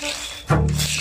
Thank you.